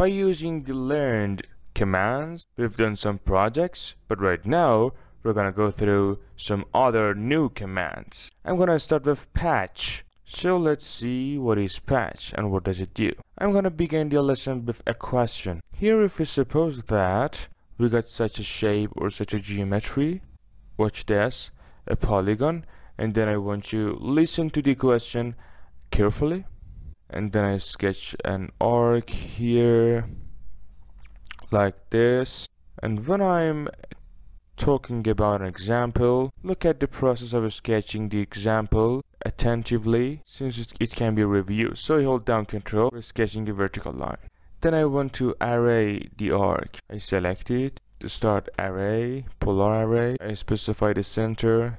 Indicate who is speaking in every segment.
Speaker 1: By using the learned commands, we've done some projects, but right now we're gonna go through some other new commands. I'm gonna start with patch. So let's see what is patch and what does it do. I'm gonna begin the lesson with a question. Here if we suppose that we got such a shape or such a geometry, watch this, a polygon, and then I want you listen to the question carefully and then I sketch an arc here like this. And when I'm talking about an example look at the process of sketching the example attentively since it can be reviewed so I hold down control for sketching the vertical line. Then I want to array the arc. I select it to start array polar array. I specify the center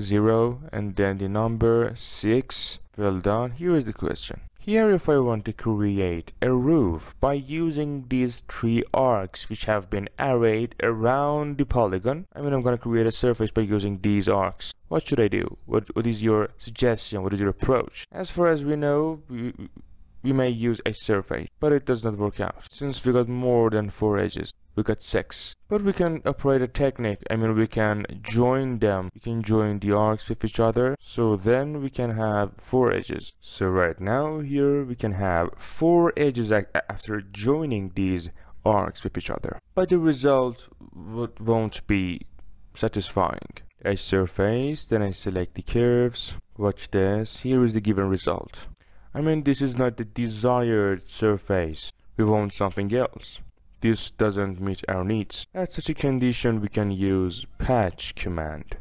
Speaker 1: 0 and then the number 6 well done. Here is the question here if I want to create a roof by using these three arcs which have been arrayed around the polygon I mean I'm gonna create a surface by using these arcs. What should I do? What, what is your suggestion? What is your approach? As far as we know we, we may use a surface but it does not work out. Since we got more than four edges we got six. But we can operate a technique. I mean we can join them. We can join the arcs with each other. So then we can have four edges. So right now here we can have four edges after joining these arcs with each other. But the result won't be satisfying. A surface then i select the curves. Watch this. Here is the given result i mean this is not the desired surface we want something else this doesn't meet our needs. At such a condition we can use patch command.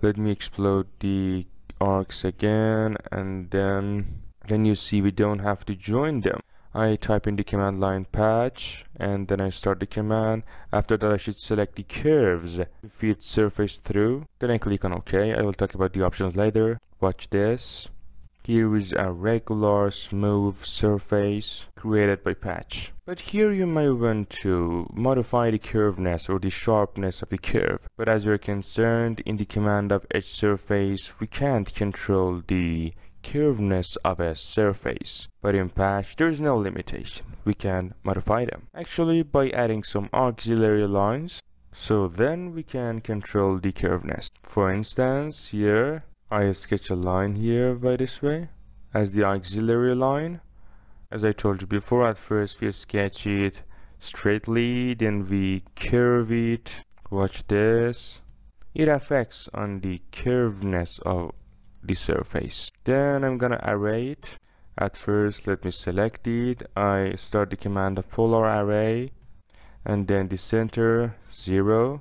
Speaker 1: Let me explode the arcs again and then then you see we don't have to join them. I type in the command line patch and then I start the command. After that I should select the curves feed surface through. Then I click on OK. I will talk about the options later. Watch this. Here is a regular smooth surface created by patch. But here you may want to modify the curveness or the sharpness of the curve. But as we're concerned in the command of edge surface, we can't control the curveness of a surface. But in patch, there's no limitation. We can modify them. Actually, by adding some auxiliary lines, so then we can control the curveness. For instance, here I sketch a line here by this way as the auxiliary line. As I told you before, at first we sketch it straightly, then we curve it. Watch this. It affects on the curvedness of the surface. Then I'm gonna array it. At first, let me select it. I start the command of polar array and then the center 0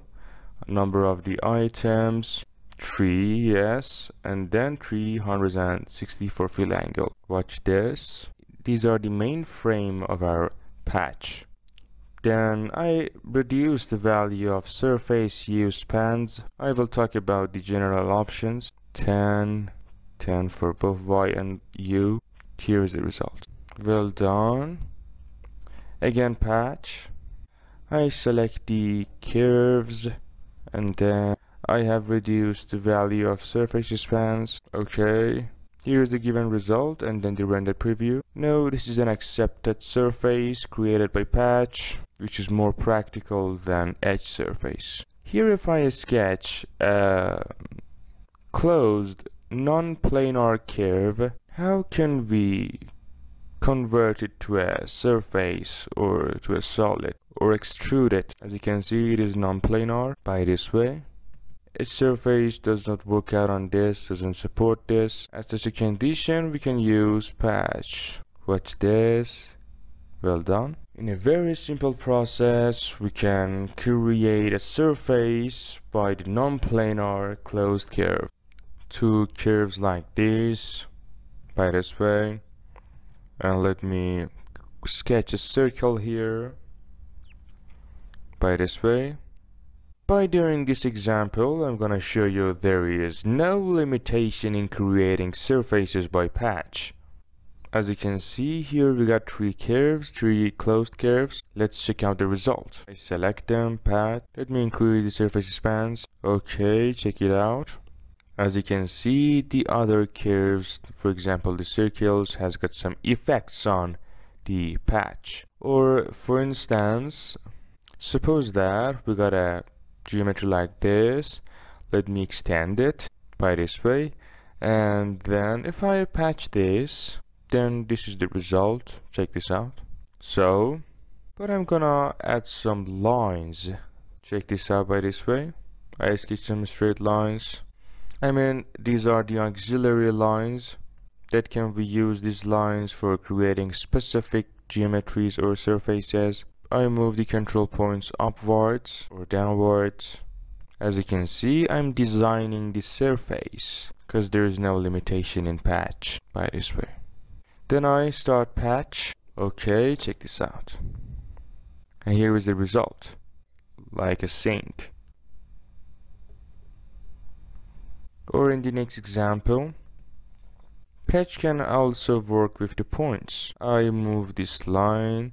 Speaker 1: number of the items 3 yes and then 364 fill angle. Watch this. These are the main frame of our patch. Then I reduce the value of surface use spans. I will talk about the general options. 10 10 for both y and u. Here is the result. Well done. Again patch. I select the curves and then I have reduced the value of surface spans. Okay. Here's the given result and then the rendered preview. No, this is an accepted surface created by patch, which is more practical than edge surface. Here if I sketch a closed non-planar curve, how can we convert it to a surface or to a solid or extrude it? As you can see, it is non-planar by this way its surface does not work out on this, doesn't support this. As such a condition, we can use patch. Watch this. Well done. In a very simple process, we can create a surface by the non-planar closed curve. Two curves like this, by this way. And let me sketch a circle here, by this way. By doing this example, I'm gonna show you there is no limitation in creating surfaces by patch. As you can see here we got three curves, three closed curves. Let's check out the result. I select them, patch. Let me increase the surface spans. Okay, check it out. As you can see, the other curves, for example the circles, has got some effects on the patch. Or for instance, suppose that we got a geometry like this. Let me extend it by this way. And then if I patch this, then this is the result. Check this out. So, but I'm gonna add some lines. Check this out by this way. I sketch some straight lines. I mean, these are the auxiliary lines that can we use these lines for creating specific geometries or surfaces. I move the control points upwards or downwards. As you can see, I'm designing the surface because there is no limitation in patch by this way. Then I start patch. Okay, check this out. And here is the result, like a sink. Or in the next example, patch can also work with the points. I move this line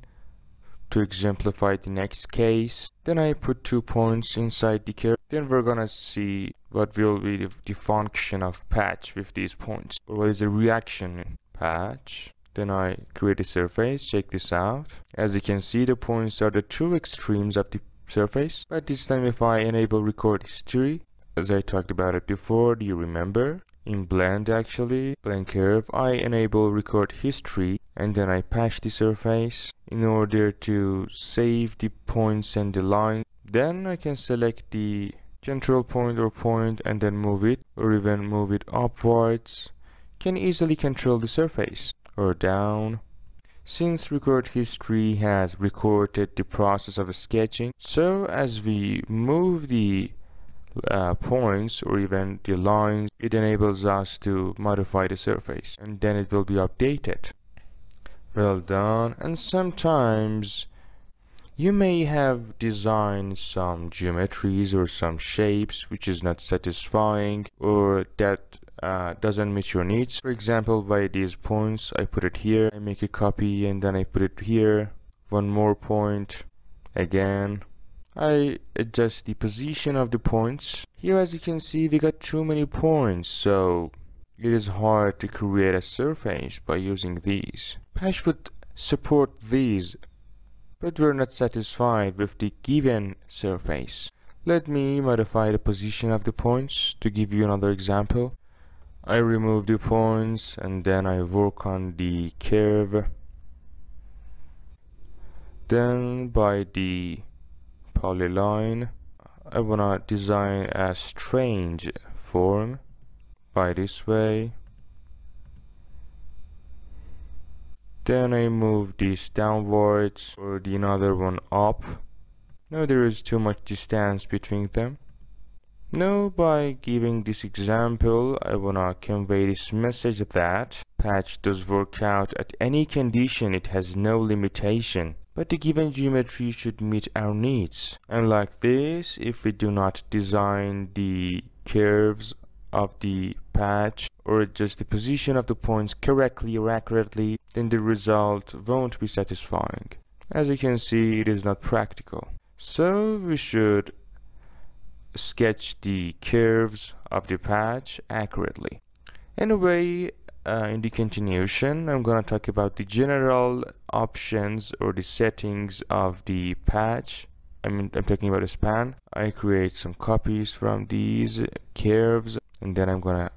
Speaker 1: to exemplify the next case. Then I put two points inside the curve. Then we're gonna see what will be the, the function of patch with these points. Or what is the reaction patch. Then I create a surface, check this out. As you can see the points are the two extremes of the surface. But this time if I enable record history, as I talked about it before, do you remember? In blend actually, blend curve, I enable record history and then I patch the surface in order to save the points and the line. Then I can select the control point or point and then move it or even move it upwards. Can easily control the surface or down. Since record history has recorded the process of sketching, so as we move the uh, points or even the lines, it enables us to modify the surface and then it will be updated. Well done. And sometimes you may have designed some geometries or some shapes which is not satisfying or that uh, doesn't meet your needs. For example, by these points, I put it here, I make a copy and then I put it here. One more point, again. I adjust the position of the points. Here as you can see we got too many points so it is hard to create a surface by using these. Patch would support these but we're not satisfied with the given surface. Let me modify the position of the points to give you another example. I remove the points and then I work on the curve. Then by the polyline I wanna design a strange form by this way. Then I move this downwards or the another one up. Now there is too much distance between them. Now by giving this example I wanna convey this message that patch does work out at any condition. It has no limitation but the given geometry should meet our needs. And like this, if we do not design the curves of the patch or adjust the position of the points correctly or accurately, then the result won't be satisfying. As you can see, it is not practical. So we should sketch the curves of the patch accurately. Anyway, uh, in the continuation I'm gonna talk about the general options or the settings of the patch. I mean I'm talking about a span. I create some copies from these curves and then I'm gonna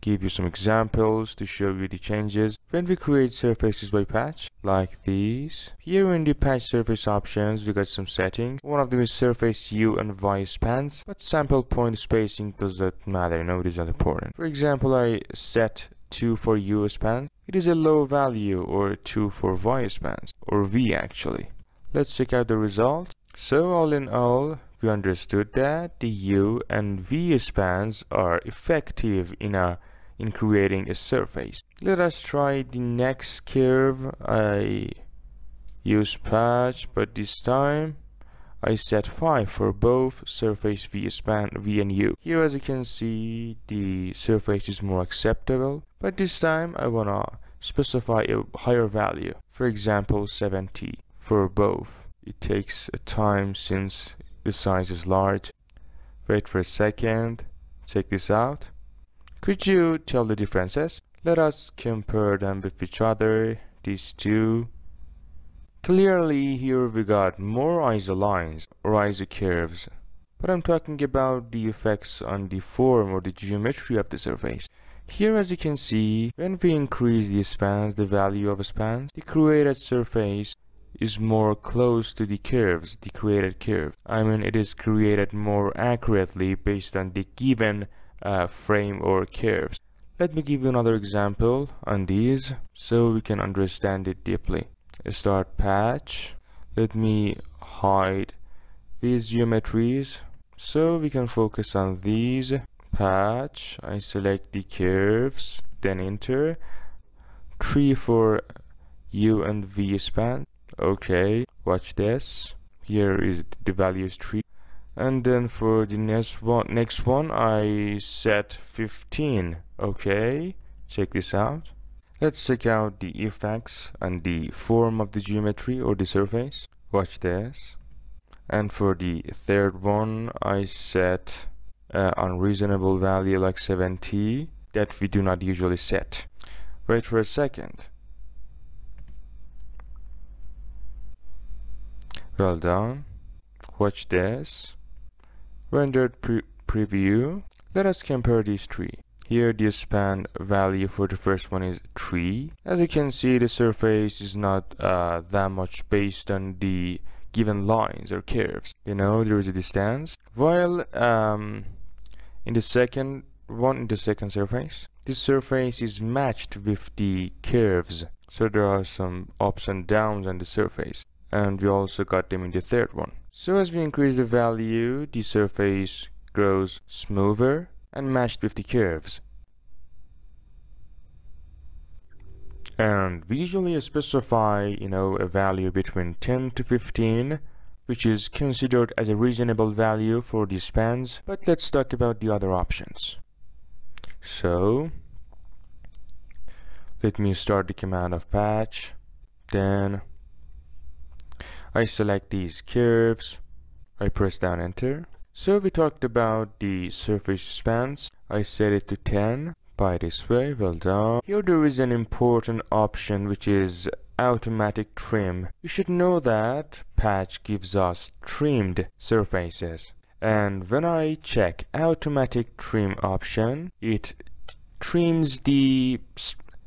Speaker 1: give you some examples to show you the changes. When we create surfaces by patch like these here in the patch surface options we got some settings. One of them is surface u and y spans but sample point spacing does not matter no it is not important. For example I set 2 for U spans, it is a low value or 2 for Y spans, or V actually. Let's check out the result. So all in all, we understood that the U and V spans are effective in a in creating a surface. Let us try the next curve. I use patch, but this time I set 5 for both surface V span V and U. Here as you can see the surface is more acceptable but this time I wanna specify a higher value for example 70 for both. It takes a time since the size is large. Wait for a second. Check this out. Could you tell the differences? Let us compare them with each other. These two Clearly here we got more isolines or isocurves. But I'm talking about the effects on the form or the geometry of the surface. Here as you can see, when we increase the spans, the value of spans, the created surface is more close to the curves, the created curve. I mean it is created more accurately based on the given uh, frame or curves. Let me give you another example on these so we can understand it deeply. Start patch. Let me hide these geometries so we can focus on these patch. I select the curves then enter. 3 for U and V span. Okay watch this. Here is the value is 3 and then for the next one next one I set 15 okay check this out. Let's check out the effects and the form of the geometry or the surface. Watch this. And for the third one I set uh, unreasonable value like 70 that we do not usually set. Wait for a second. Well done. Watch this. Rendered pre preview. Let us compare these three. Here the span value for the first one is 3. As you can see the surface is not uh, that much based on the given lines or curves. You know there is a distance. While um, in the second one in the second surface this surface is matched with the curves so there are some ups and downs on the surface and we also got them in the third one so as we increase the value the surface grows smoother and matched with the curves and we usually specify you know a value between 10 to 15 which is considered as a reasonable value for these spans but let's talk about the other options. So let me start the command of patch then I select these curves I press down enter. So we talked about the surface spans I set it to 10 by this way well done here there is an important option which is automatic trim. You should know that patch gives us trimmed surfaces. And when I check automatic trim option, it trims the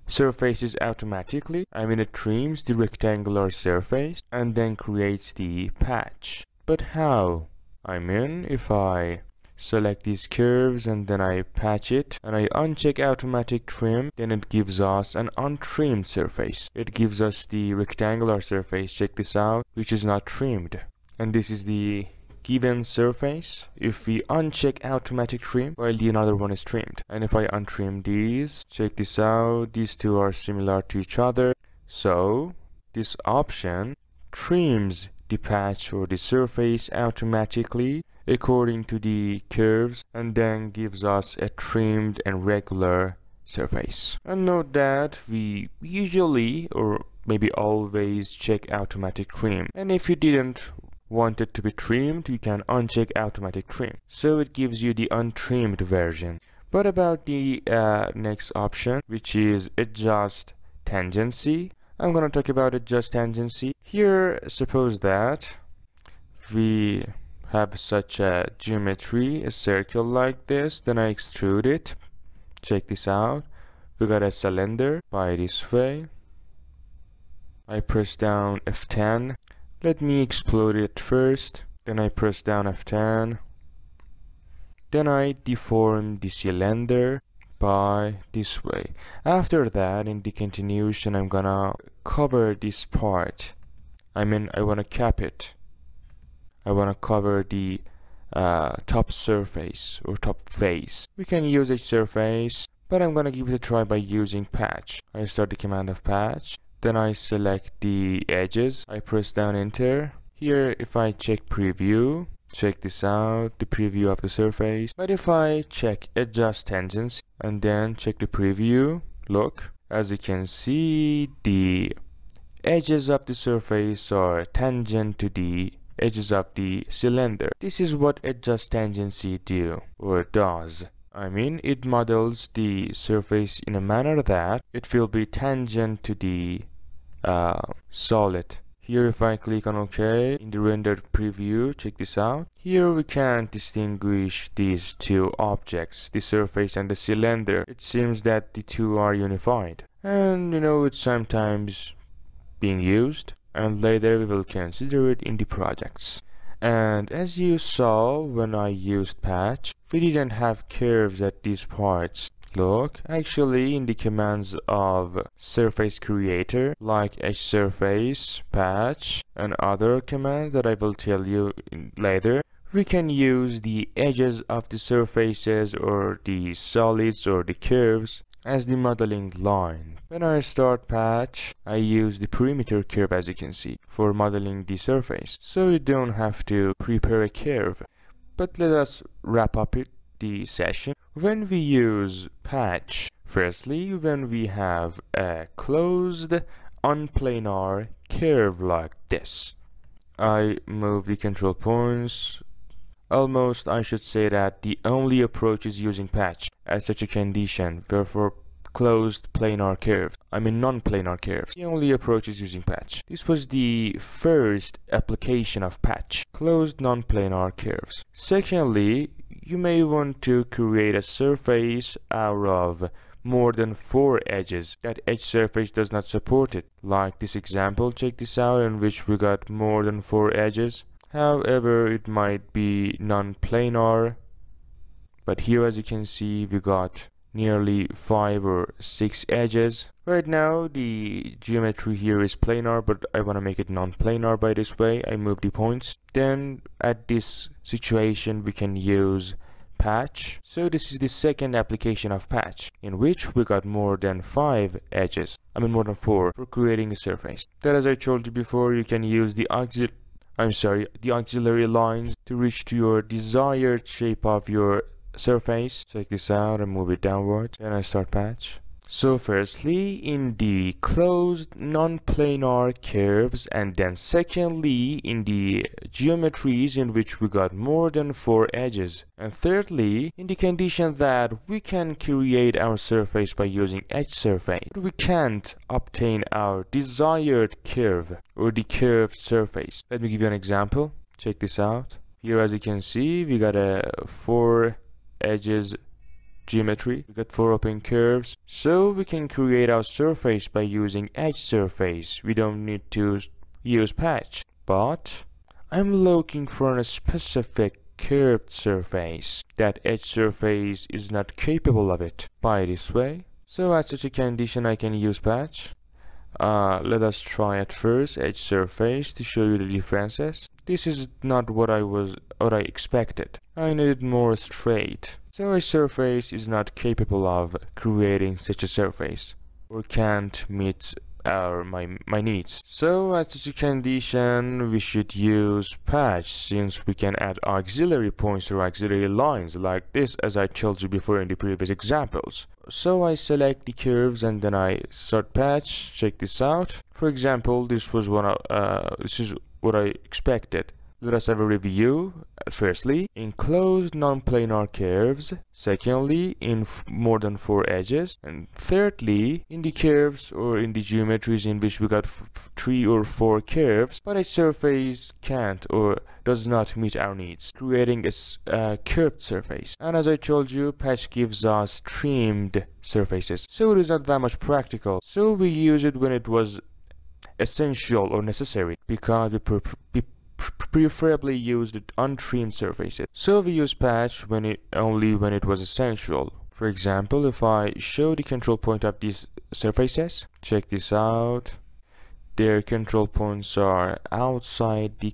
Speaker 1: surfaces automatically. I mean it trims the rectangular surface and then creates the patch. But how? I mean if I select these curves and then I patch it. And I uncheck automatic trim. Then it gives us an untrimmed surface. It gives us the rectangular surface. Check this out which is not trimmed. And this is the given surface. If we uncheck automatic trim while the another one is trimmed. And if I untrim these check this out these two are similar to each other. So this option trims the patch or the surface automatically according to the curves and then gives us a trimmed and regular surface. And note that we usually or maybe always check automatic trim and if you didn't want it to be trimmed you can uncheck automatic trim so it gives you the untrimmed version. But about the uh, next option which is adjust tangency I'm gonna talk about adjust tangency. Here suppose that we have such a geometry, a circle like this, then I extrude it. Check this out. We got a cylinder by this way. I press down F10. Let me explode it first. Then I press down F10. Then I deform the cylinder by this way. After that, in the continuation, I'm gonna cover this part. I mean, I wanna cap it. I want to cover the uh, top surface or top face. We can use a surface, but I'm gonna give it a try by using patch. I start the command of patch, then I select the edges, I press down enter. Here if I check preview, check this out, the preview of the surface. But if I check adjust tangency and then check the preview, look, as you can see the edges of the surface are tangent to the edges of the cylinder. This is what adjust tangency do or does. I mean it models the surface in a manner that it will be tangent to the uh, solid. Here if I click on OK in the rendered preview, check this out. Here we can distinguish these two objects, the surface and the cylinder. It seems that the two are unified. And you know, it's sometimes being used and later we will consider it in the projects. And as you saw when I used patch, we didn't have curves at these parts. Look, actually in the commands of surface creator like edge surface, patch and other commands that I will tell you later, we can use the edges of the surfaces or the solids or the curves as the modeling line. When I start patch, I use the perimeter curve as you can see for modeling the surface. So you don't have to prepare a curve. But let us wrap up it the session when we use patch firstly when we have a closed unplanar curve like this I move the control points almost I should say that the only approach is using patch at such a condition therefore closed planar curves I mean non-planar curves the only approach is using patch this was the first application of patch closed non-planar curves secondly you may want to create a surface out of more than four edges. That edge surface does not support it. Like this example, check this out in which we got more than four edges. However, it might be non-planar. But here as you can see, we got nearly five or six edges. Right now the geometry here is planar but I want to make it non-planar by this way. I move the points. Then at this situation we can use patch. So this is the second application of patch in which we got more than five edges. I mean more than four for creating a surface. That as I told you before you can use the auxil I'm sorry, the auxiliary lines to reach to your desired shape of your surface. Check this out and move it downwards. Then I start patch. So firstly in the closed non-planar curves and then secondly in the geometries in which we got more than four edges and thirdly in the condition that we can create our surface by using edge surface we can't obtain our desired curve or the curved surface. Let me give you an example. Check this out. Here as you can see we got a four edges geometry. We got four open curves. So we can create our surface by using edge surface. We don't need to use patch. But I'm looking for a specific curved surface. That edge surface is not capable of it. By this way. So at such a condition I can use patch. Uh, let us try at first edge surface to show you the differences. This is not what I was what I expected. I needed more straight. So a surface is not capable of creating such a surface or can't meet our my, my needs. So such a condition we should use patch since we can add auxiliary points or auxiliary lines like this as I told you before in the previous examples. So I select the curves and then I start patch, check this out. For example this was one of, uh, this is what I expected. Let us have a review. Firstly, in closed non-planar curves. Secondly, in more than four edges. And thirdly, in the curves or in the geometries in which we got three or four curves, but a surface can't or does not meet our needs, creating a uh, curved surface. And as I told you, patch gives us trimmed surfaces, so it is not that much practical. So we use it when it was essential or necessary because we preferably used untrimmed surfaces. So we use patch when it only when it was essential. For example, if I show the control point of these surfaces, check this out. Their control points are outside the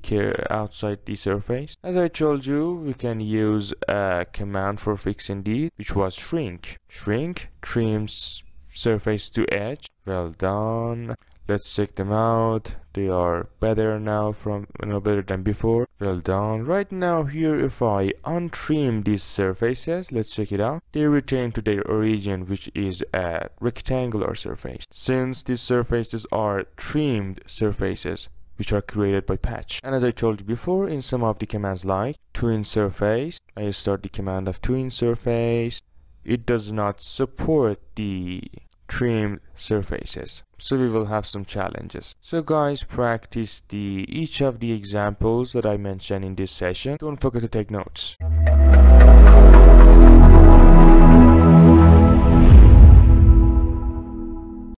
Speaker 1: outside the surface. As I told you, we can use a command for fixing these, which was shrink. Shrink trims surface to edge. Well done. Let's check them out. They are better now from you know, better than before. Well done. Right now here if I untrim these surfaces, let's check it out. They return to their origin which is a rectangular surface. Since these surfaces are trimmed surfaces, which are created by patch. And as I told you before, in some of the commands like twin surface, I start the command of twin surface. It does not support the trimmed surfaces. So we will have some challenges. So guys practice the each of the examples that i mentioned in this session. Don't forget to take notes